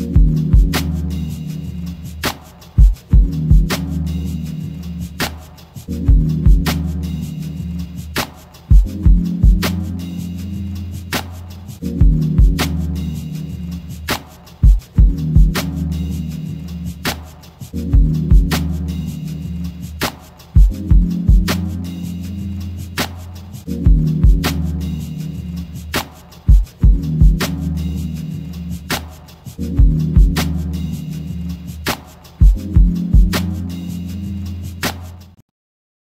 Bye.